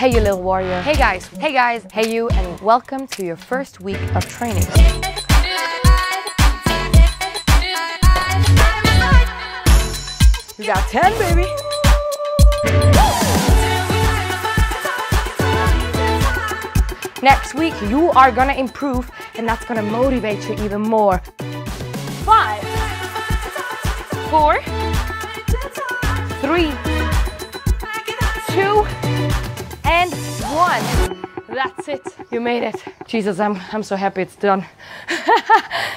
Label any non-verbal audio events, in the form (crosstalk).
Hey, you little warrior. Hey, guys. Hey, guys. Hey, you. And welcome to your first week of training. You got 10, baby. Next week, you are gonna improve, and that's gonna motivate you even more. Five, four, three, two. That's it. You made it. Jesus, I'm, I'm so happy it's done. (laughs)